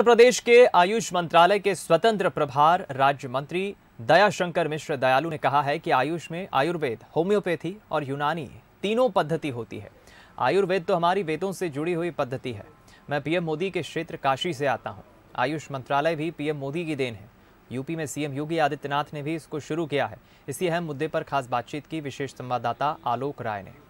उत्तर प्रदेश के आयुष मंत्रालय के स्वतंत्र प्रभार राज्य मंत्री दयाशंकर मिश्र दयालु ने कहा है कि आयुष में आयुर्वेद, होम्योपैथी और यूनानी तीनों पद्धति होती है। आयुर्वेद तो हमारी वेदों से जुड़ी हुई पद्धति है। मैं पीएम मोदी के क्षेत्र काशी से आता हूँ। आयुष मंत्रालय भी पीएम मोदी की देन है। यूपी में सीएम योगी आदित्यनाथ ने भी इसको शुरू किया है। इसी अहम मुद्दे पर खास बातचीत की विशेष संवाददाता आलोक राय ने।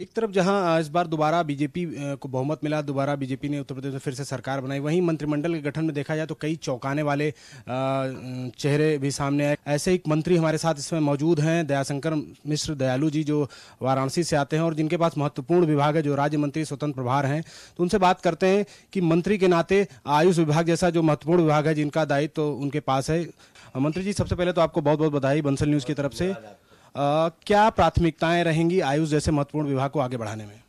एक तरफ़ जहाँ इस बार दोबारा बीजेपी को बहुमत मिला, दोबारा बीजेपी ने उत्तर प्रदेश में फिर से सरकार बनाई, वहीं मंत्रिमंडल के गठन में देखा जाए तो कई चौंकाने वाले चेहरे भी सामने आए। ऐसे एक मंत्री हमारे साथ इसमें मौजूद हैं, दयाशंकर मिश्र दयालु जी, जो वाराणसी से आते हैं और जिनके पास महत्वपूर्ण विभाग है, जो राज्य मंत्री स्वतंत्र प्रभार हैं। तो उनसे बात करते हैं कि मंत्री के नाते आयुष विभाग जैसा जो महत्वपूर्ण विभाग है जिनका दायित्व उनके पास है। मंत्री जी, सबसे पहले तो आपको बहुत बहुत बधाई बंसल न्यूज़ की तरफ़ से। क्या प्राथमिकताएँ रहेंगी आयुष जैसे महत्वपूर्ण विभाग को आगे बढ़ाने में?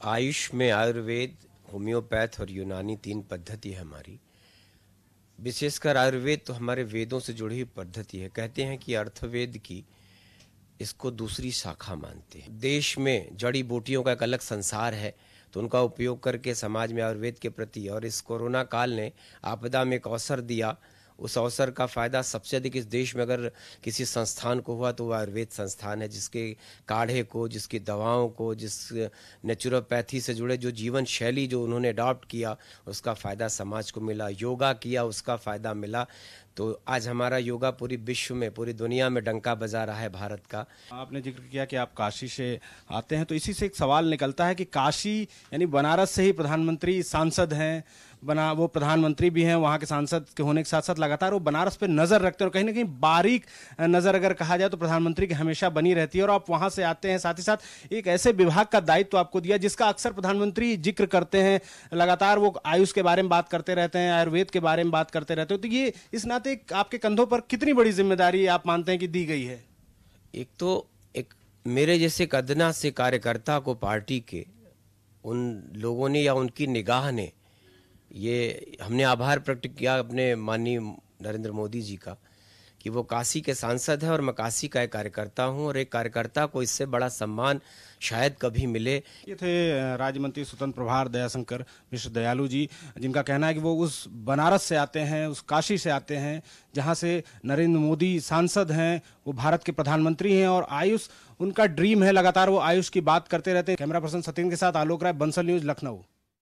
आयुष में आयुर्वेद, होम्योपैथ और यूनानी तीन पद्धति है हमारी। विशेषकर आयुर्वेद तो हमारे वेदों से जुड़ी हुई पद्धति है। कहते हैं कि अर्थवेद की इसको दूसरी शाखा मानते हैं। देश में जड़ी बूटियों का एक अलग संसार है तो उनका उपयोग करके समाज में आयुर्वेद के प्रति और इस कोरोना काल ने आपदा में एक अवसर दिया उस अवसर का फ़ायदा सबसे अधिक इस देश में अगर किसी संस्थान को हुआ तो वो आयुर्वेद संस्थान है, जिसके काढ़े को, जिसकी दवाओं को, जिस नेचुरोपैथी से जुड़े जो जीवन शैली जो उन्होंने अडॉप्ट किया, उसका फ़ायदा समाज को मिला, योगा किया, उसका फ़ायदा मिला। तो आज हमारा योगा पूरी विश्व में, पूरी दुनिया में डंका बजा रहा है भारत का। आपने ज़िक्र किया कि आप काशी से आते हैं तो इसी से एक सवाल निकलता है कि काशी, यानी बनारस से ही प्रधानमंत्री सांसद हैं बना, वो प्रधानमंत्री भी हैं, वहाँ के सांसद के होने के साथ साथ लगातार वो बनारस पे नज़र रखते हैं। और कहीं ना कहीं बारीक नज़र अगर कहा जाए तो प्रधानमंत्री की हमेशा बनी रहती है। और आप वहाँ से आते हैं, साथ ही साथ एक ऐसे विभाग का दायित्व तो आपको दिया, जिसका अक्सर प्रधानमंत्री ज़िक्र करते हैं, लगातार वो आयुष के बारे में बात करते रहते हैं, आयुर्वेद के बारे में बात करते रहते हैं। तो ये, इस नाते आपके कंधों पर कितनी बड़ी ज़िम्मेदारी आप मानते हैं कि दी गई है? एक तो एक मेरे जैसे कदना से कार्यकर्ता को पार्टी के, उन लोगों ने या उनकी निगाह ने ये हमने आभार प्रकट किया अपने माननीय नरेंद्र मोदी जी का कि वो काशी के सांसद हैं और मैं काशी का एक कार्यकर्ता हूँ और एक कार्यकर्ता को इससे बड़ा सम्मान शायद कभी मिले। ये थे राज्य मंत्री स्वतंत्र प्रभार दयाशंकर मिश्र दयालु जी, जिनका कहना है कि वो उस बनारस से आते हैं, उस काशी से आते हैं, जहाँ से नरेंद्र मोदी सांसद हैं, वो भारत के प्रधानमंत्री हैं और आयुष, उनका ड्रीम है लगातार वो आयुष की बात करते रहते हैं। कैमरा पर्सन सत्यन के साथ आलोक राय, बंसल न्यूज़, लखनऊ।